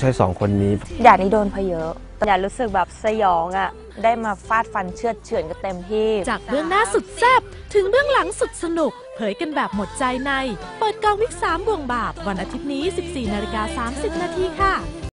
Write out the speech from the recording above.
ใช่สองคนนี้อย่านี้โดนเพเยอะอย่ารู้สึกแบบสยองอะ ได้มาฟาดฟันเชือดเฉือนกันเต็มที่ จากเบื้องหน้าสุดแซ่บถึงเบื้องหลังสุดสนุก เผยกันแบบหมดใจใน เปิดกองวิก3บวงบาปวันอาทิตย์นี้ 14นาฬิกา30นาทีค่ะ